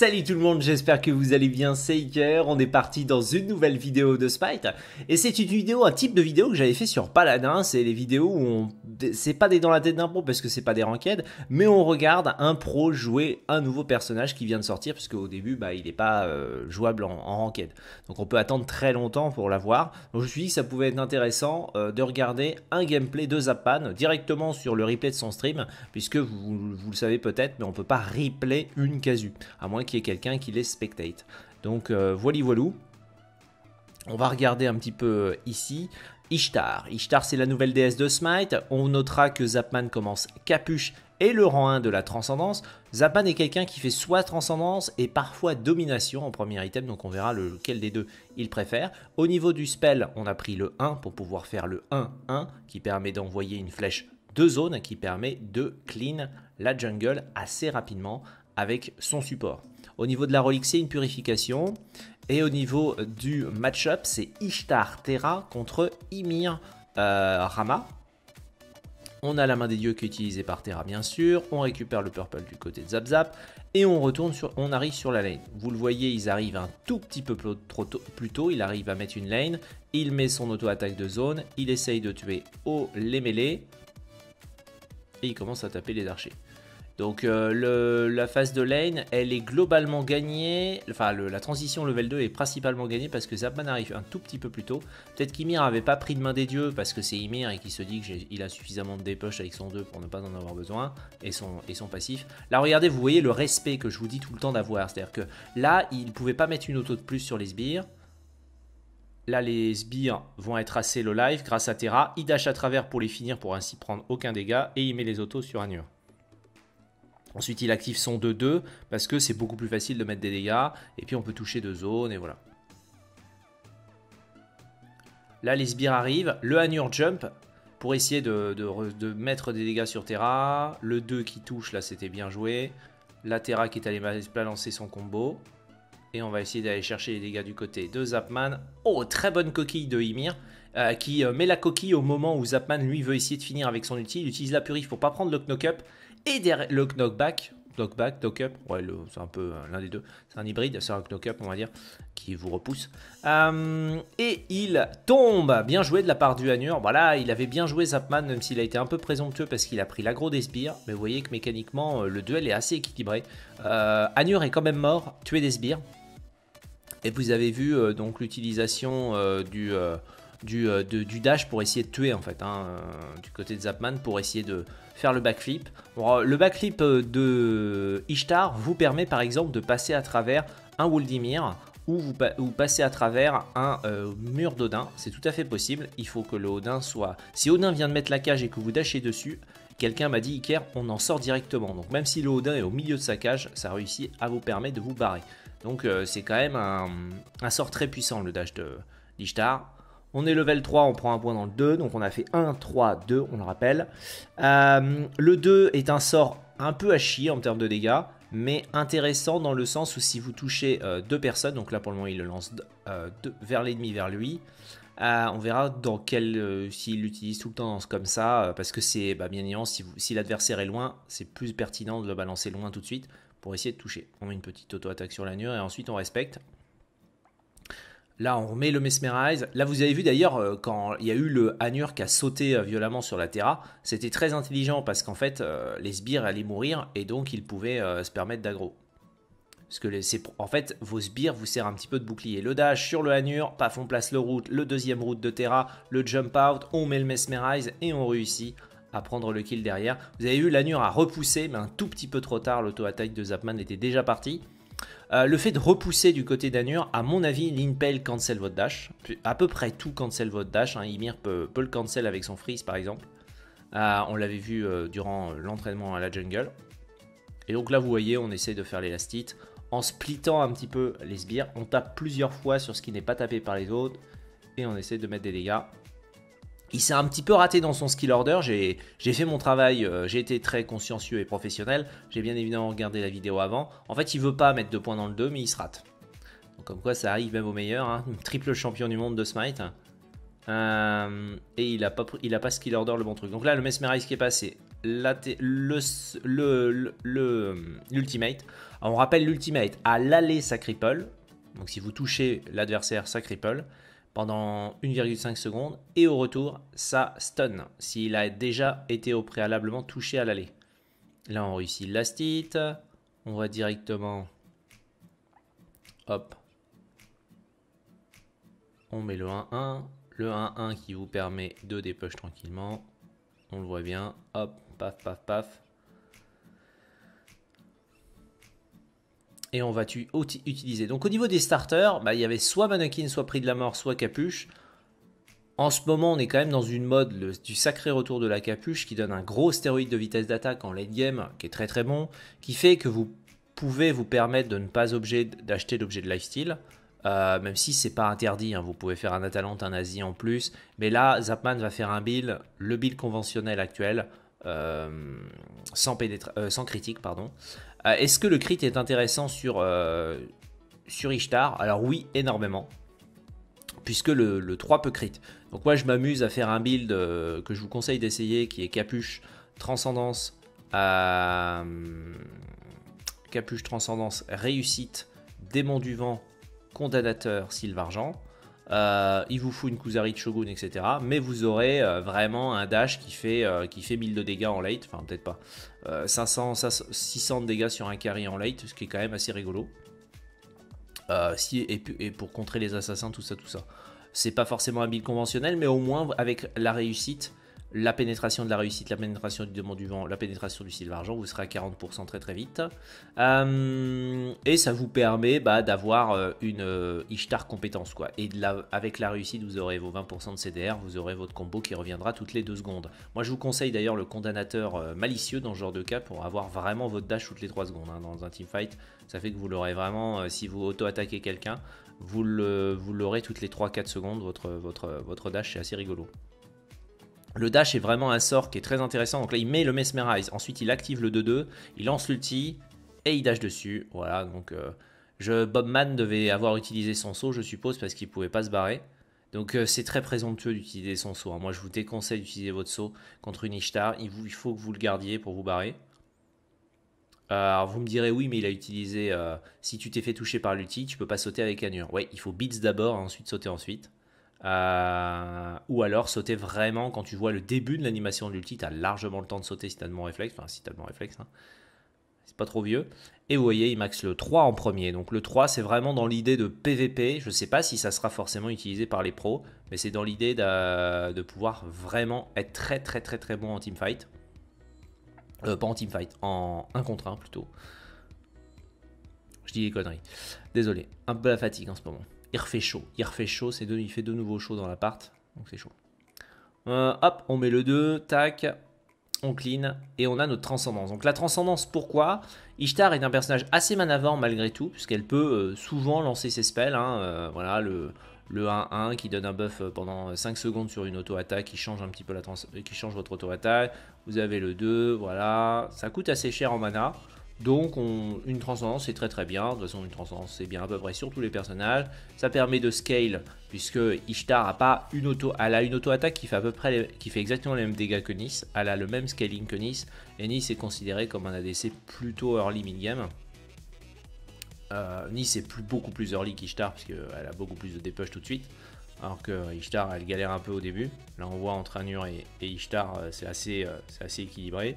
Salut tout le monde, j'espère que vous allez bien, c'est Iker, on est parti dans une nouvelle vidéo de Spite, et c'est une vidéo, un type de vidéo que j'avais fait sur Paladin, c'est les vidéos où on... c'est pas des dans la tête d'un pro parce que c'est pas des ranked, mais on regarde un pro jouer un nouveau personnage qui vient de sortir, parce qu'au début, bah, il n'est pas euh, jouable en, en, ranked, donc on peut attendre très longtemps pour l'avoir, donc je me suis dit que ça pouvait être intéressant euh, de regarder un gameplay de Zappan directement sur le replay de son stream, puisque vous, vous le savez peut-être, mais on peut pas replay une casu, à moins quelqu'un qui les spectate. Donc euh, voilà voilou. On va regarder un petit peu euh, ici. Ishtar. Ishtar, c'est la nouvelle déesse de Smite. On notera que Zapman commence capuche et le rang 1 de la transcendance. Zapman est quelqu'un qui fait soit transcendance et parfois domination en premier item, donc on verra lequel des deux il préfère. Au niveau du spell, on a pris le 1 pour pouvoir faire le 1-1 qui permet d'envoyer une flèche de zone qui permet de clean la jungle assez rapidement avec son support. Au niveau de la relique, c'est une purification. Et au niveau du match-up, c'est Ishtar Terra contre Ymir euh, Rama. On a la main des dieux qui est utilisée par Terra, bien sûr. On récupère le purple du côté de Zap Zap. Et on retourne sur, on arrive sur la lane. Vous le voyez, ils arrivent un tout petit peu plus tôt. Il arrive à mettre une lane. Il met son auto-attaque de zone. Il essaye de tuer au les mêlées. Et il commence à taper les archers. Donc euh, la phase de lane, elle est globalement gagnée. Enfin, la transition level 2 est principalement gagnée parce que Zapman arrive un tout petit peu plus tôt. Peut-être qu'Ymir n'avait pas pris de main des dieux parce que c'est Ymir et qu'il se dit qu'il a suffisamment de dépush avec son 2 pour ne pas en avoir besoin et son, et son passif. Là, regardez, vous voyez le respect que je vous dis tout le temps d'avoir. C'est-à-dire que là, il ne pouvait pas mettre une auto de plus sur les sbires. Là, les sbires vont être assez low life grâce à Terra. Il dash à travers pour les finir pour ainsi prendre aucun dégât et il met les autos sur Anur. Ensuite, il active son 2-2 parce que c'est beaucoup plus facile de mettre des dégâts. Et puis, on peut toucher deux zones et voilà. Là, les sbires arrivent. Le Hanur Jump pour essayer de, mettre des dégâts sur Terra. Le 2 qui touche, là, c'était bien joué. La Terra qui est allée balancer son combo. Et on va essayer d'aller chercher les dégâts du côté de Zapman. Oh, très bonne coquille de Ymir. Euh, qui euh, met la coquille au moment où Zapman lui veut essayer de finir avec son ulti. Il utilise la purif pour pas prendre le knock-up et le knockback. Knockback, knock-up, ouais, c'est un peu euh, l'un des deux. C'est un hybride, c'est un knock-up, on va dire, qui vous repousse. et il tombe, bien joué de la part du Hanur. Voilà, il avait bien joué Zapman, même s'il a été un peu présomptueux parce qu'il a pris l'agro des sbires. Mais vous voyez que mécaniquement, le duel est assez équilibré. Euh, est quand même mort, tué des sbires. Et vous avez vu donc l'utilisation du du, euh, dash pour essayer de tuer en fait, hein, euh, du côté de Zapman pour essayer de faire le backflip. Euh, le backflip de Ishtar vous permet par exemple de passer à travers un Woldimir ou vous, ou passez à travers un mur d'Odin. C'est tout à fait possible. Il faut que le Odin soit. Si Odin vient de mettre la cage et que vous dashez dessus, quelqu'un m'a dit Iker, on en sort directement. Donc même si le Odin est au milieu de sa cage, ça réussit à vous permettre de vous barrer. Donc c'est quand même un, un, sort très puissant le dash de d'Ishtar. On est level 3, on prend un point dans le 2. Donc on a fait 1, 3, 2, on le rappelle. Euh, le 2 est un sort un peu à chier en termes de dégâts. Mais intéressant dans le sens où si vous touchez euh, deux personnes, donc là pour le moment il le lance euh, vers l'ennemi, vers lui. on verra dans quel s'il l'utilise tout le temps comme ça, parce que c'est bah, bien évidemment si, si l'adversaire est loin, c'est plus pertinent de le balancer loin tout de suite pour essayer de toucher. On met une petite auto-attaque sur la et ensuite on respecte. Là, on remet le Mesmerize. Là, vous avez vu d'ailleurs, euh, quand il y a eu le Hanur qui a sauté euh, violemment sur la Terra, c'était très intelligent parce qu'en fait, euh, les sbires allaient mourir et donc ils pouvaient se permettre d'aggro. Parce que en fait, vos sbires vous servent un petit peu de bouclier. Le dash sur le Hanur, paf, on place le route, le deuxième route de Terra, le jump out, on met le Mesmerize et on réussit à prendre le kill derrière. Vous avez vu, l'Hanur a repoussé, mais un tout petit peu trop tard, l'auto-attaque de Zapman était déjà partie. Euh, le fait de repousser du côté d'Anur, à mon avis, l'Impel cancel votre dash. À peu près tout cancel votre dash. Hein. Ymir peut, le cancel avec son freeze par exemple. Euh, on l'avait vu euh, durant l'entraînement à la jungle. Et donc là, vous voyez, on essaie de faire l'élastite en splittant un petit peu les sbires. On tape plusieurs fois sur ce qui n'est pas tapé par les autres. Et on essaie de mettre des dégâts. Il s'est un petit peu raté dans son skill order. J'ai fait mon travail, euh, j'ai été très consciencieux et professionnel. J'ai bien évidemment regardé la vidéo avant. En fait, il veut pas mettre deux points dans le 2, mais il se rate. Donc, comme quoi, ça arrive même au meilleur. Hein. Triple champion du monde de Smite. Euh, et il a pas, il a pas skill order le bon truc. Donc là, le Mesmerize qui est passé, l'ultimate. Le, le, l'ultimate. on rappelle l'ultimate. À l'aller, ça cripple. Donc si vous touchez l'adversaire, ça cripple pendant 1,5 secondes. Et au retour, ça stun. S'il a déjà été au préalablement touché à l'aller. Là, on réussit last hit. On va directement. Hop. On met le 1-1. Le 1-1 qui vous permet de dépush tranquillement. On le voit bien. Hop, paf, paf, paf. Et on va utiliser. Donc au niveau des starters, bah, il y avait soit Mannequin, soit Prix de la Mort, soit Capuche. En ce moment, on est quand même dans une mode du sacré retour de la capuche qui donne un gros stéroïde de vitesse d'attaque en late game, qui est très très bon, qui fait que vous pouvez vous permettre de ne pas obligé d'acheter l'objet de lifestyle. Euh, même si c'est pas interdit, hein, vous pouvez faire un Atalante, un Asie en plus. Mais là, Zapman va faire un build, le build conventionnel actuel, sans, euh, sans, critique. pardon. Est-ce que le crit est intéressant sur, sur Ishtar? Alors oui, énormément. Puisque le, 3 peut crit. Donc moi je m'amuse à faire un build que je vous conseille d'essayer qui est capuche, transcendance, capuche, transcendance, réussite, démon du vent, condamnateur Sylvargent. Euh, il vous fout une Kuzari de Shogun, etc. Mais vous aurez euh, vraiment un dash qui fait, euh, qui fait 1000 de dégâts en late. Enfin, peut-être pas. 500, 600 de dégâts sur un carry en late, ce qui est quand même assez rigolo. et, et, pour contrer les assassins, tout ça, tout ça. C'est pas forcément un build conventionnel, mais au moins avec la réussite, la pénétration de la réussite, la pénétration du demande du vent, la pénétration du silver argent, vous serez à 40% très très vite. Euh, et ça vous permet bah, d'avoir euh, une euh, Ishtar compétence. quoi. Et avec la réussite, vous aurez vos 20% de CDR, vous aurez votre combo qui reviendra toutes les 2 secondes. Moi je vous conseille d'ailleurs le condamnateur malicieux dans ce genre de cas pour avoir vraiment votre dash toutes les 3 secondes hein, dans un teamfight. Ça fait que vous l'aurez vraiment, si vous auto-attaquez quelqu'un, vous l'aurez toutes les 3-4 secondes, votre, votre, votre dash, c'est assez rigolo. Le dash est vraiment un sort qui est très intéressant. Donc là, il met le Mesmerize. Ensuite, il active le 2-2. Il lance l'ulti et il dash dessus. Voilà, donc euh, Bobman devait avoir utilisé son saut, je suppose, parce qu'il pouvait pas se barrer. Donc euh, c'est très présomptueux d'utiliser son saut. Hein. Moi, je vous déconseille d'utiliser votre saut contre une Ishtar. Il, faut que vous le gardiez pour vous barrer. Euh, alors vous me direz oui, mais il a utilisé. si tu t'es fait toucher par l'ulti, tu peux pas sauter avec Anur. Ouais, il faut beats d'abord, ensuite sauter ensuite. Euh, ou alors sauter vraiment quand tu vois le début de l'animation de l'ulti, tu as largement le temps de sauter si tu as de mon réflexe, enfin si tu as de mon réflexe, hein. c'est pas trop vieux. Et vous voyez, il max le 3 en premier. Donc le 3, c'est vraiment dans l'idée de PVP. Je sais pas si ça sera forcément utilisé par les pros, mais c'est dans l'idée de, de, pouvoir vraiment être très très très très bon en teamfight. Euh, pas en teamfight, en 1 contre 1 plutôt. Je dis des conneries. Désolé, un peu la fatigue en ce moment il refait chaud. Il refait chaud, c'est il fait de nouveau chaud dans l'appart, donc c'est chaud. Euh, hop, on met le 2, tac, on clean, et on a notre transcendance. Donc la transcendance, pourquoi? Ishtar est un personnage assez manavant malgré tout, puisqu'elle peut euh, souvent lancer ses spells. Hein, euh, voilà, le, le 1-1 qui donne un buff pendant 5 secondes sur une auto-attaque qui change un petit peu qui change votre auto-attaque. Vous avez le 2, voilà. Ça coûte assez cher en mana. Donc une transcendance c'est très très bien, de toute façon une transcendance c'est bien à peu près sur tous les personnages. Ça permet de scale puisque Ishtar a pas une auto, elle a une auto attaque qui fait à peu près, qui fait exactement les mêmes dégâts que Nice. Elle a le même scaling que Nice et Nice est considéré comme un ADC plutôt early mid game. Euh, nice est beaucoup plus early qu'Ishtar puisqu'elle a beaucoup plus de dépush tout de suite. Alors que Ishtar elle galère un peu au début. Là on voit entre Anur et, Ishtar euh, c'est assez, euh, assez équilibré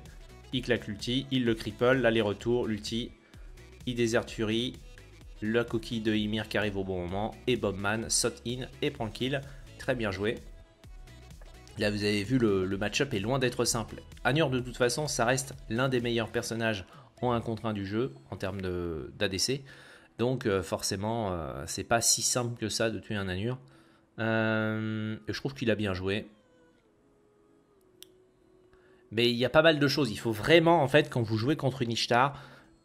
il claque l'ulti, il le cripple, l'aller-retour, l'ulti, il déserte Fury, la coquille de Ymir qui arrive au bon moment, et Bobman saute in et prend le kill. Très bien joué. Là, vous avez vu, le, match-up est loin d'être simple. Anur, de toute façon, ça reste l'un des meilleurs personnages en 1 contre 1 du jeu, en termes d'ADC. Donc, euh, forcément, euh, c'est pas si simple que ça de tuer un Anur. Euh, je trouve qu'il a bien joué. Mais il y a pas mal de choses. Il faut vraiment, en fait, quand vous jouez contre une Ishtar,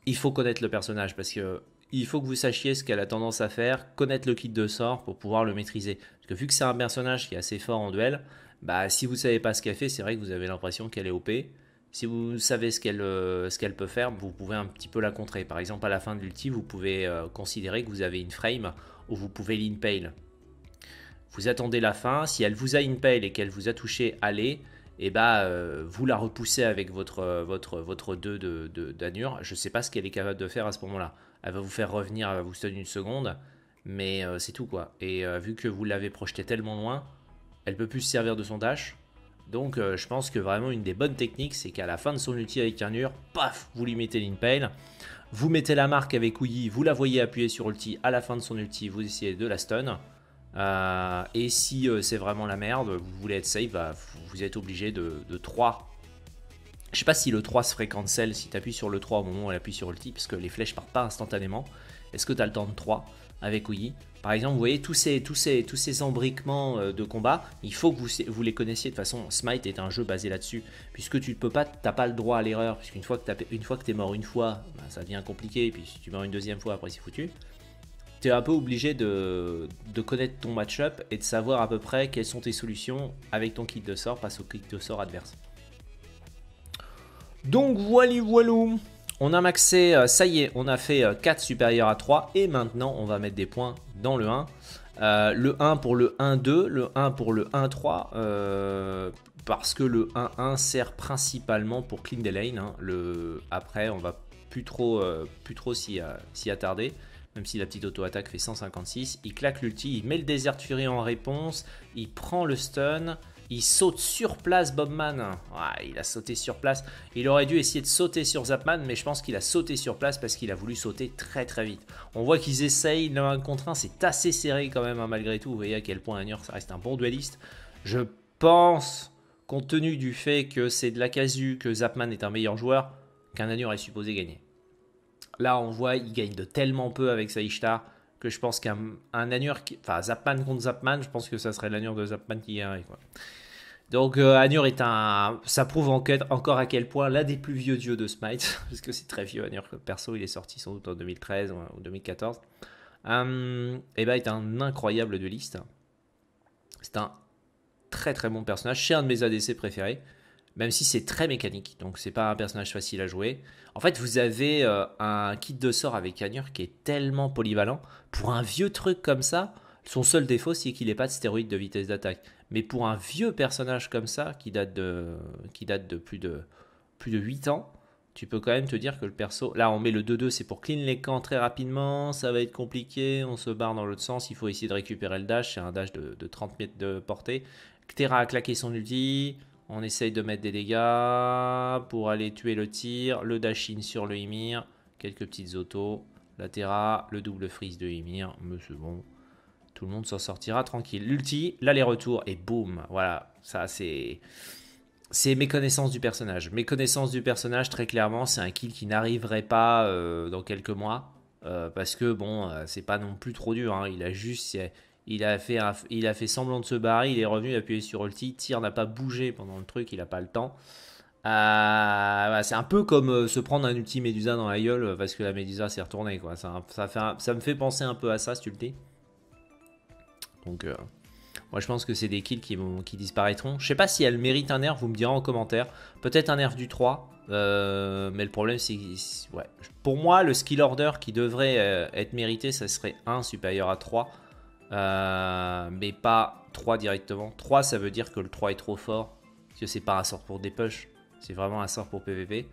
il faut connaître le personnage parce que il faut que vous sachiez ce qu'elle a tendance à faire, connaître le kit de sort pour pouvoir le maîtriser. Parce que vu que c'est un personnage qui est assez fort en duel, bah si vous savez pas ce qu'elle fait, c'est vrai que vous avez l'impression qu'elle est OP. Si vous savez ce qu'elle euh, ce qu'elle peut faire, vous pouvez un petit peu la contrer. Par exemple, à la fin de l'ulti, vous pouvez euh, considérer que vous avez une frame ou vous pouvez pale. Vous attendez la fin. Si elle vous a impale et qu'elle vous a touché, allez. Et bah, vous la repoussez avec votre, votre, votre 2 de, d'annure. Je ne sais pas ce qu'elle est capable de faire à ce moment-là. Elle va vous faire revenir, elle va vous stun une seconde. Mais c'est tout quoi. Et vu que vous l'avez projeté tellement loin, elle peut plus se servir de son dash. Donc je pense que vraiment une des bonnes techniques, c'est qu'à la fin de son ulti avec mur, paf, vous lui mettez l'impale. Vous mettez la marque avec Ouyi, vous la voyez appuyer sur ulti. À la fin de son ulti, vous essayez de la stun. Euh, et si euh, c'est vraiment la merde, vous voulez être safe, bah, vous êtes obligé de, 3. Je sais pas si le 3 se ferait cancel si tu appuies sur le 3 au moment où elle appuie sur ulti, parce que les flèches partent pas instantanément. Est-ce que tu as le temps de 3 avec Ouyi? Par exemple, vous voyez tous ces, tous ces, tous ces embriquements euh, de combat, il faut que vous, vous les connaissiez. De façon, Smite est un jeu basé là-dessus, puisque tu peux pas, t'as pas le droit à l'erreur, puisqu'une fois que tu es mort une fois, bah, ça devient compliqué, et puis si tu meurs une deuxième fois, après c'est foutu tu es un peu obligé de, connaître ton match-up et de savoir à peu près quelles sont tes solutions avec ton kit de sort face au kit de sort adverse. Donc voilà, voilà. On a maxé, euh, ça y est, on a fait 4 euh, supérieurs à 3 et maintenant on va mettre des points dans le 1. Euh, le 1 pour le 1-2, le 1 pour le 1-3, parce que le 1-1 sert principalement pour clean the lane. Hein. Le... Après, on va plus trop, plus trop s'y attarder même si la petite auto-attaque fait 156. Il claque l'ulti, il met le Desert Fury en réponse, il prend le stun, il saute sur place Bobman. il a sauté sur place. Il aurait dû essayer de sauter sur Zapman, mais je pense qu'il a sauté sur place parce qu'il a voulu sauter très très vite. On voit qu'ils essayent l'un contre un, c'est assez serré quand même hein, malgré tout. Vous voyez à quel point ça reste un bon dueliste. Je pense, compte tenu du fait que c'est de la casu, que Zapman est un meilleur joueur, qu'un est supposé gagner. Là, on voit, il gagne de tellement peu avec sa que je pense qu'un un Anur, enfin Zapman contre Zapman, je pense que ça serait l'Anur de Zapman qui gagnerait. Donc euh, Anur est un, ça prouve encore à quel point l'un des plus vieux dieux de Smite, parce que c'est très vieux Anur. Perso, il est sorti sans doute en 2013 ou 2014. Hum, et bah, est un incroyable dueliste. C'est un très très bon personnage. C'est un de mes ADC préférés même si c'est très mécanique, donc c'est pas un personnage facile à jouer. En fait, vous avez euh, un kit de sort avec Anur qui est tellement polyvalent. Pour un vieux truc comme ça, son seul défaut, c'est qu'il n'ait pas de stéroïde de vitesse d'attaque. Mais pour un vieux personnage comme ça, qui date de, plus, de plus de 8 ans, tu peux quand même te dire que le perso... Là, on met le 2-2, c'est pour clean les camps très rapidement, ça va être compliqué, on se barre dans l'autre sens, il faut essayer de récupérer le dash, c'est un dash de, de 30 mètres de portée. Ktera a claqué son ulti, on essaye de mettre des dégâts pour aller tuer le tir. Le Dashin sur le Ymir. Quelques petites autos. La Terra, le double freeze de Ymir. Mais c'est bon. Tout le monde s'en sortira tranquille. L'ulti, l'aller-retour et boum. Voilà, ça c'est... C'est méconnaissance du personnage. Méconnaissance du personnage, très clairement, c'est un kill qui n'arriverait pas euh, dans quelques mois. Euh, parce que bon, euh, c'est pas non plus trop dur. Hein. Il a juste il a, fait semblant de se barrer, il est revenu, il appuyé sur ulti, tir n'a pas bougé pendant le truc, il n'a pas le temps. Euh, c'est un peu comme euh, se prendre un ulti Médusa dans la gueule parce que la Médusa s'est retournée. Quoi. Ça, ça, me fait penser un peu à ça, ce ulti. Donc, euh, moi je pense que c'est des kills qui, qui disparaîtront. Je sais pas si elle mérite un nerf, vous me direz en commentaire. Peut-être un nerf du 3. mais le problème, c'est ouais. Pour moi, le skill order qui devrait être mérité, ça serait 1 supérieur à 3. Euh, mais pas 3 directement. 3, ça veut dire que le 3 est trop fort. Parce que c'est pas un sort pour des push. C'est vraiment un sort pour PVP.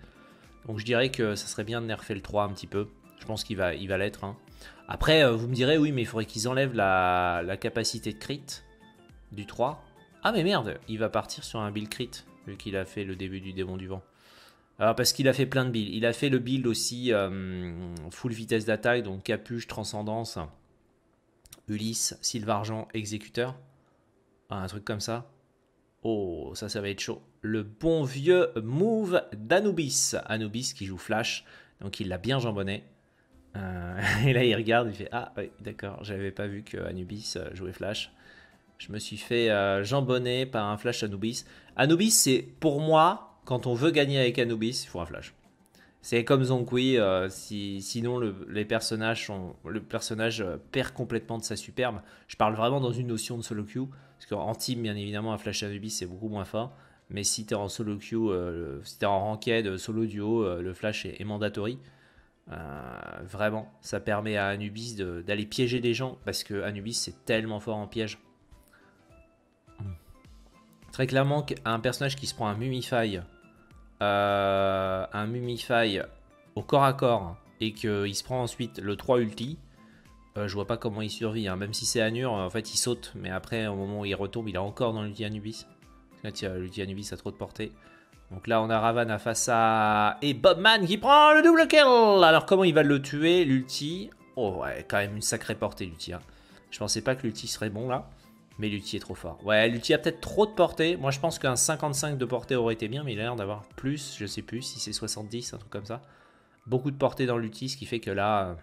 Donc je dirais que ça serait bien de nerfer le 3 un petit peu. Je pense qu'il va l'être. Il hein. Après, euh, vous me direz, oui, mais il faudrait qu'ils enlèvent la, capacité de crit du 3. Ah, mais merde, il va partir sur un build crit, vu qu'il a fait le début du démon du vent. Alors, parce qu'il a fait plein de builds. Il a fait le build aussi euh, full vitesse d'attaque, donc capuche, transcendance. Ulysse, Sylvargent, Exécuteur. un truc comme ça. Oh, ça, ça va être chaud. Le bon vieux move d'Anubis. Anubis qui joue Flash. Donc il l'a bien jambonné. Euh, et là, il regarde, il fait Ah, oui, d'accord, j'avais pas vu que Anubis euh, jouait Flash. Je me suis fait euh, jambonner par un Flash Anubis. Anubis, c'est pour moi, quand on veut gagner avec Anubis, il faut un Flash. C'est comme Zonkui, euh, si, sinon le, personnage euh, perd complètement de sa superbe. Je parle vraiment dans une notion de solo queue, parce qu'en team, bien évidemment, un Flash Anubis c'est beaucoup moins fort. Mais si tu es en solo queue, euh, si tu es en ranked, solo duo, le Flash est, mandatory. vraiment, ça permet à Anubis d'aller piéger des gens, parce que Anubis c'est tellement fort en piège. Très clairement, un personnage qui se prend un Mumify, euh, un Mumify au corps à corps et qu'il se prend ensuite le 3 ulti, euh, je vois pas comment il survit. Hein. Même si c'est Anur, en fait il saute, mais après au moment où il retombe, il est encore dans l'ulti Anubis. L'ulti Anubis a trop de portée. Donc là on a Ravana face à... Et Bobman qui prend le double kill Alors comment il va le tuer, l'ulti? Oh ouais, quand même une sacrée portée l'ulti. Hein. Je pensais pas que l'ulti serait bon là. Mais l'ulti est trop fort. Ouais, l'ulti a peut-être trop de portée. Moi, je pense qu'un 55 de portée aurait été bien, mais il a l'air d'avoir plus. Je sais plus si c'est 70, un truc comme ça. Beaucoup de portée dans l'ulti, ce qui fait que là,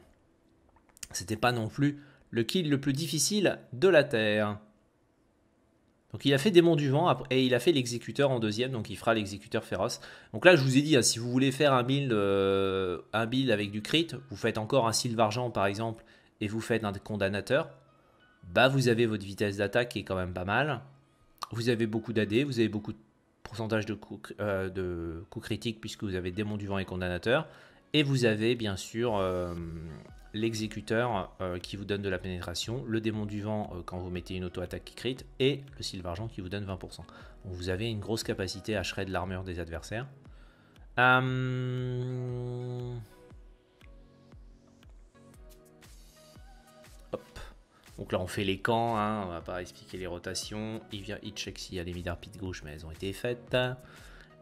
c'était pas non plus le kill le plus difficile de la Terre. Donc il a fait Démon du Vent et il a fait l'exécuteur en deuxième, donc il fera l'exécuteur féroce. Donc là je vous ai dit, hein, si vous voulez faire un build, euh, un build avec du crit, vous faites encore un Sylve Argent par exemple, et vous faites un condamnateur, bah vous avez votre vitesse d'attaque qui est quand même pas mal. Vous avez beaucoup d'AD, vous avez beaucoup de pourcentage de coups euh, critiques puisque vous avez démon du vent et condamnateur. Et vous avez bien sûr euh, l'exécuteur euh, qui vous donne de la pénétration, le démon du vent quand vous mettez une auto-attaque qui crit, et le sylve argent qui vous donne 20%. Donc vous avez une grosse capacité à shred l'armure des adversaires. Donc là, on fait les camps, hein, on va pas expliquer les rotations. Il vient, il check s'il y a des midar de gauche, mais elles ont été faites.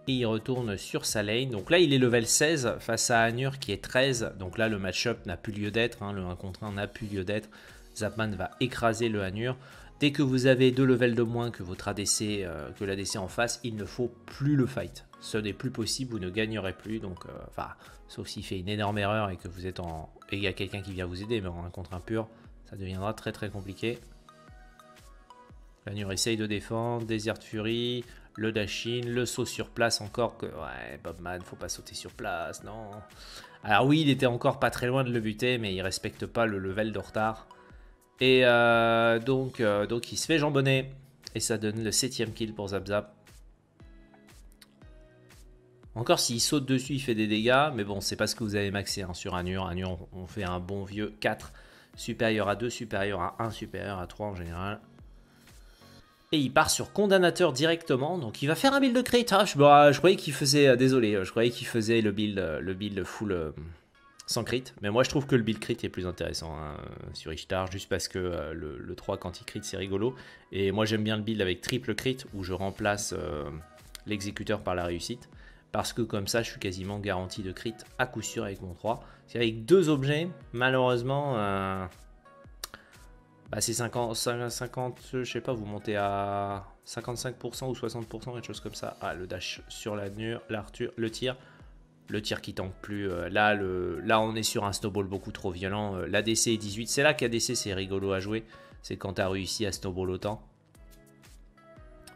Et il retourne sur sa lane. Donc là, il est level 16 face à Anur qui est 13. Donc là, le match-up n'a plus lieu d'être. Hein, le 1 contre 1 n'a plus lieu d'être. Zapman va écraser le Anur. Dès que vous avez deux levels de moins que votre ADC, euh, que l'ADC en face, il ne faut plus le fight. Ce n'est plus possible, vous ne gagnerez plus. Donc, euh, enfin, sauf s'il fait une énorme erreur et que vous êtes en. Et il y a quelqu'un qui vient vous aider, mais en 1 contre 1 pur, ça deviendra très très compliqué. Lanur essaye de défendre, Desert Fury, le Dashin, le saut sur place encore que... Ouais, Bobman, faut pas sauter sur place, non. Alors oui, il était encore pas très loin de le buter, mais il respecte pas le level de retard. Et euh, donc, euh, donc il se fait jambonner. Et ça donne le septième kill pour Zap Zap. Encore s'il saute dessus, il fait des dégâts. Mais bon, c'est pas ce que vous avez maxé hein, sur Anur. Anur, on fait un bon vieux 4 supérieur à 2, supérieur à 1, supérieur à 3 en général. Et il part sur condamnateur directement, donc il va faire un build de crit. Ah, je, croyais qu'il faisait, euh, désolé, euh, je croyais qu'il faisait le build, euh, le full sans crit. Mais moi je trouve que le build crit est plus intéressant hein, sur Ishtar, juste parce que le, 3 quand il crit c'est rigolo. Et moi j'aime bien le build avec triple crit, où je remplace l'exécuteur par la réussite. Parce que comme ça je suis quasiment garanti de crit à coup sûr avec mon 3 avec deux objets, malheureusement, euh, bah c'est 50, 50, je sais pas, vous montez à 55% ou 60%, quelque chose comme ça. Ah, le dash sur la l'arture, le tir. Le tir qui tank plus. Euh, là, là, on est sur un snowball beaucoup trop violent. Euh, L'ADC est 18. C'est là qu'ADC, c'est rigolo à jouer. C'est quand tu as réussi à snowball autant.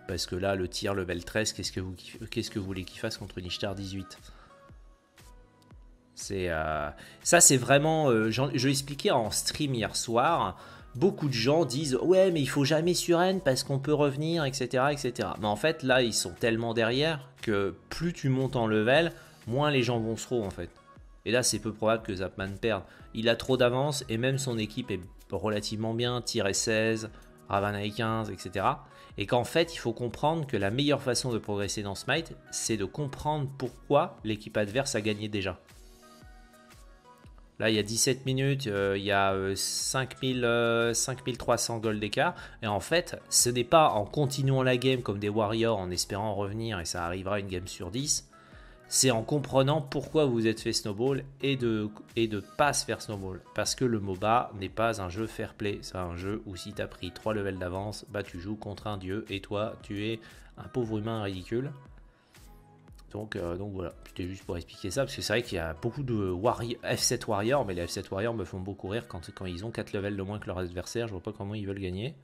Parce que là, le tir level 13, qu'est-ce que vous, qu'est-ce que voulez qu'il fasse contre une Ishtar 18 c'est euh, ça, c'est vraiment. Euh, je l'ai expliqué en stream hier soir. Beaucoup de gens disent ouais, mais il faut jamais sur N parce qu'on peut revenir, etc., etc. Mais en fait, là, ils sont tellement derrière que plus tu montes en level, moins les gens vont se en fait. Et là, c'est peu probable que Zapman perde. Il a trop d'avance et même son équipe est relativement bien. Tiré 16, Ravana 15, etc. Et qu'en fait, il faut comprendre que la meilleure façon de progresser dans Smite, c'est de comprendre pourquoi l'équipe adverse a gagné déjà. Là, il y a 17 minutes, euh, il y a 5000, euh, 5300 euh, gold d'écart. Et en fait, ce n'est pas en continuant la game comme des warriors en espérant revenir et ça arrivera une game sur 10. C'est en comprenant pourquoi vous êtes fait snowball et de et de pas se faire snowball. Parce que le MOBA n'est pas un jeu fair play. C'est un jeu où si tu as pris 3 levels d'avance, bah tu joues contre un dieu et toi tu es un pauvre humain ridicule. Donc, euh, donc voilà, c'était juste pour expliquer ça, parce que c'est vrai qu'il y a beaucoup de F7 Warriors, mais les F7 Warriors me font beaucoup rire quand, ils ont 4 levels de moins que leur adversaire, je vois pas comment ils veulent gagner.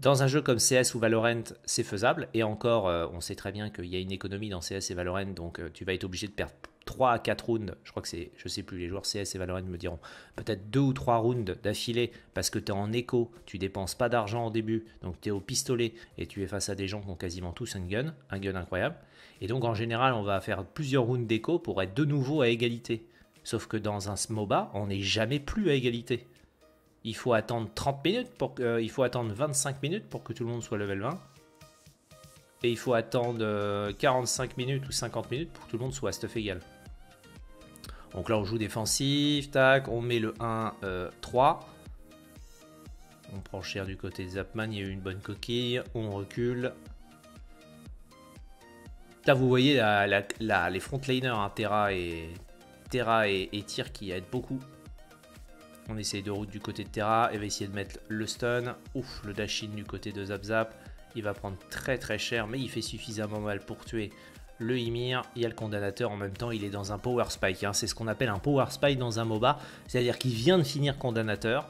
Dans un jeu comme CS ou Valorant, c'est faisable, et encore, euh, on sait très bien qu'il y a une économie dans CS et Valorant, donc euh, tu vas être obligé de perdre 3 à 4 rounds, je crois que c'est, je sais plus, les joueurs CS et Valorant me diront, peut-être 2 ou 3 rounds d'affilée parce que tu es en écho, tu dépenses pas d'argent au début, donc tu es au pistolet et tu es face à des gens qui ont quasiment tous un gun, un gun incroyable. Et donc en général, on va faire plusieurs rounds d'écho pour être de nouveau à égalité. Sauf que dans un MOBA, on n'est jamais plus à égalité. Il faut attendre 30 minutes pour que, il faut attendre 25 minutes pour que tout le monde soit level 20. Et il faut attendre 45 minutes ou 50 minutes pour que tout le monde soit à stuff égal. Donc là, on joue défensif, tac, on met le 1, 3. On prend cher du côté de Zapman, il y a eu une bonne coquille, on recule. Là, vous voyez les frontliners, hein, Terra et Terra et, et Tyr qui aident beaucoup. On essaye de route du côté de Terra, et va essayer de mettre le stun. Ouf, le dash du côté de Zap Zap. Il va prendre très très cher, mais il fait suffisamment mal pour tuer le Ymir. Il y a le condamnateur en même temps, il est dans un power spike. Hein. C'est ce qu'on appelle un power spike dans un MOBA, c'est-à-dire qu'il vient de finir condamnateur.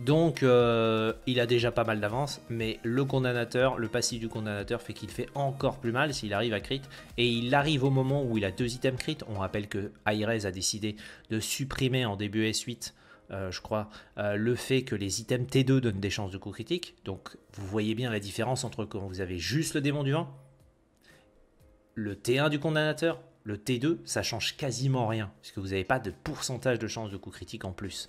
Donc euh, il a déjà pas mal d'avance, mais le condamnateur, le passif du condamnateur fait qu'il fait encore plus mal s'il arrive à crit. Et il arrive au moment où il a deux items crit. On rappelle que Aires a décidé de supprimer en début S8 euh, je crois, euh, le fait que les items T2 donnent des chances de coup critique. Donc vous voyez bien la différence entre quand vous avez juste le démon du vent, le T1 du condamnateur, le T2, ça change quasiment rien, puisque vous n'avez pas de pourcentage de chance de coup critique en plus.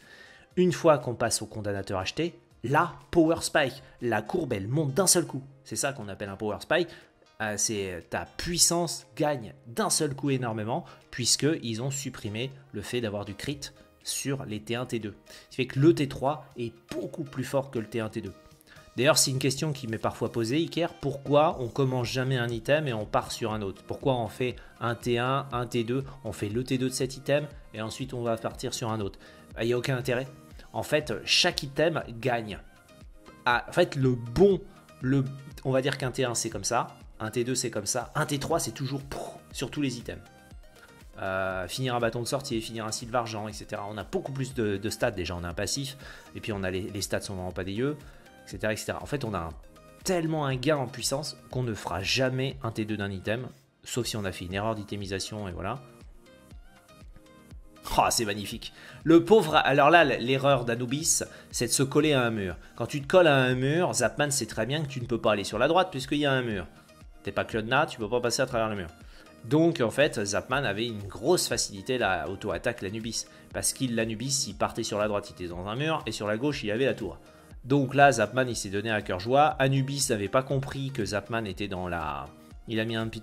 Une fois qu'on passe au condamnateur acheté, là, Power Spike, la courbe elle monte d'un seul coup. C'est ça qu'on appelle un Power Spike. Euh, c'est ta puissance gagne d'un seul coup énormément, puisqu'ils ont supprimé le fait d'avoir du crit sur les T1, T2. Ce qui fait que le T3 est beaucoup plus fort que le T1, T2. D'ailleurs, c'est une question qui m'est parfois posée, Iker. Pourquoi on commence jamais un item et on part sur un autre? Pourquoi on fait un T1, un T2, on fait le T2 de cet item et ensuite on va partir sur un autre? Bah, Il n'y a aucun intérêt. En fait, chaque item gagne. Ah, en fait, le bon, le, on va dire qu'un T1 c'est comme ça, un T2 c'est comme ça, un T3 c'est toujours sur tous les items. Euh, finir un bâton de sortie, finir un silver argent, etc. On a beaucoup plus de, stats déjà, on a un passif, et puis on a les, stats sont vraiment pas dégueux, etc., etc. En fait, on a tellement un gain en puissance qu'on ne fera jamais un T2 d'un item, sauf si on a fait une erreur d'itemisation, et voilà. Oh, c'est magnifique. Le pauvre. Alors là, l'erreur d'Anubis, c'est de se coller à un mur. Quand tu te colles à un mur, Zapman sait très bien que tu ne peux pas aller sur la droite puisqu'il y a un mur. T'es pas Claude Nat, tu peux pas passer à travers le mur. Donc en fait, Zapman avait une grosse facilité à auto-attaque l'Anubis. Parce qu'il l'Anubis, il partait sur la droite, il était dans un mur, et sur la gauche, il avait la tour. Donc là, Zapman, il s'est donné à cœur joie. Anubis n'avait pas compris que Zapman était dans la... Il a mis un petit,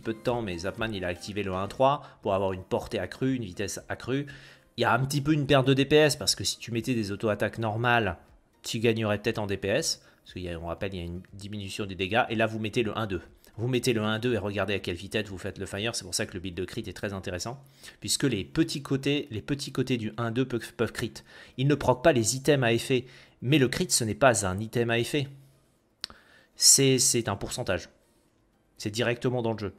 peu, de temps, mais Zapman, il a activé le 1-3 pour avoir une portée accrue, une vitesse accrue. Il y a un petit peu une perte de DPS, parce que si tu mettais des auto-attaques normales, tu gagnerais peut-être en DPS. Parce qu'on rappelle, il y a une diminution des dégâts. Et là, vous mettez le 1-2. Vous mettez le 1-2 et regardez à quelle vitesse vous faites le fire. C'est pour ça que le build de crit est très intéressant. Puisque les petits côtés, les petits côtés du 1-2 peuvent, crit. Ils ne proc pas les items à effet. Mais le crit, ce n'est pas un item à effet. C'est un pourcentage. C'est directement dans le jeu.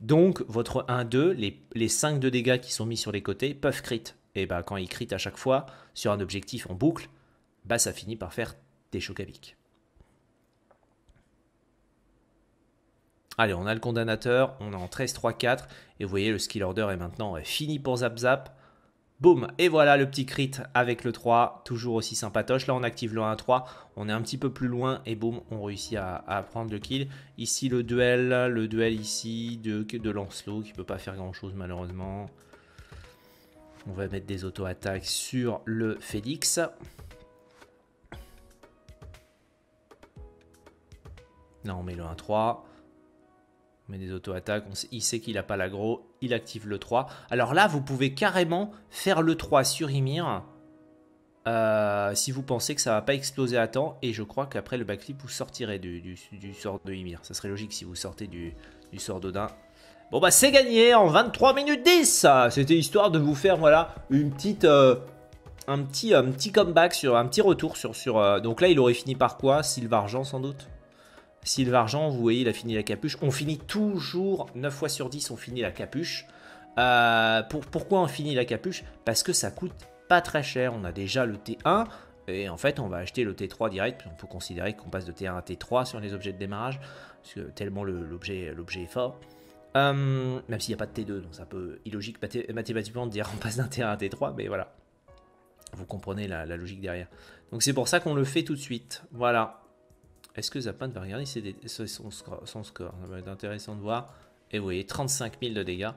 Donc, votre 1-2, les, les 5 de dégâts qui sont mis sur les côtés peuvent crit. Et bah, quand ils crit à chaque fois sur un objectif en boucle, bah, ça finit par faire des chocs à. Allez, on a le condamnateur, on est en 13-3-4, et vous voyez, le skill order est maintenant fini pour Zap Zap. Boum, et voilà le petit crit avec le 3, toujours aussi sympatoche. Là, on active le 1-3, on est un petit peu plus loin, et boum, on réussit à, prendre le kill. Ici, le duel, le duel ici de, de Lancelot, qui peut pas faire grand-chose malheureusement. On va mettre des auto-attaques sur le Félix. Là, on met le 1-3. Met des auto-attaques, il sait qu'il n'a pas l'agro, il active le 3. Alors là, vous pouvez carrément faire le 3 sur Ymir euh, si vous pensez que ça va pas exploser à temps. Et je crois qu'après le backflip, vous sortirez du, sort de Ymir. Ça serait logique si vous sortez du, sort d'Odin. Bon bah c'est gagné en 23 minutes 10 C'était histoire de vous faire voilà une petite... Euh, un petit, un petit comeback sur un petit retour sur... sur euh, donc là il aurait fini par quoi? Sylvargent sans doute? Argent, vous voyez, il a fini la capuche. On finit toujours, 9 fois sur 10, on finit la capuche. Euh, pour, pourquoi on finit la capuche? Parce que ça coûte pas très cher. On a déjà le T1. Et en fait, on va acheter le T3 direct. On peut considérer qu'on passe de T1 à T3 sur les objets de démarrage. Parce que tellement l'objet est fort. Euh, même s'il n'y a pas de T2, donc c'est un peu illogique mathématiquement de dire on passe d'un T1 à T3, mais voilà. Vous comprenez la logique derrière. Donc c'est pour ça qu'on le fait tout de suite. Voilà. Est-ce que Zapman va regarder son, score, Ça va être intéressant de voir. Et vous voyez, 35 000 de dégâts.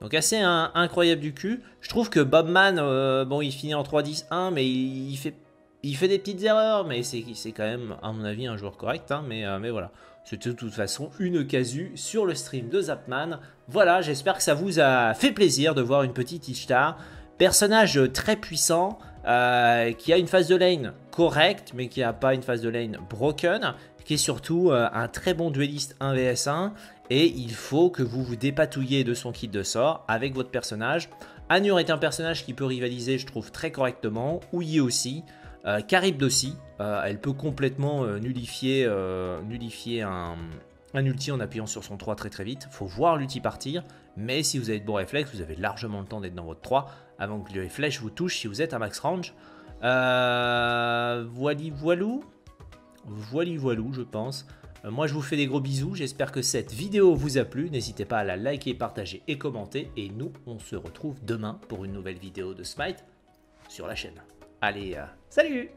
Donc assez incroyable du cul. Je trouve que Bobman, euh, bon, il finit en 3-10-1, mais il, fait des petites erreurs, mais c'est quand même, à mon avis, un joueur correct. Hein, mais, mais voilà. C'était de toute façon une casu sur le stream de Zapman. Voilà, j'espère que ça vous a fait plaisir de voir une petite Ishtar. Personnage très puissant, euh, qui a une phase de lane correcte, mais qui n'a pas une phase de lane broken, qui est surtout euh, un très bon dueliste 1 vs 1, et il faut que vous vous dépatouillez de son kit de sort avec votre personnage. Anur est un personnage qui peut rivaliser, je trouve, très correctement, Ouyi aussi, euh, aussi, euh, elle peut complètement nullifier, un ulti en appuyant sur son 3 très très vite. faut voir l'ulti partir, mais si vous avez de bons réflexes, vous avez largement le temps d'être dans votre 3 avant que les flèches vous touchent si vous êtes à max range. Euh, voili voilou Voili voilou, je pense. Euh, moi, je vous fais des gros bisous. J'espère que cette vidéo vous a plu. N'hésitez pas à la liker, partager et commenter. Et nous, on se retrouve demain pour une nouvelle vidéo de Smite sur la chaîne. Allez, euh, salut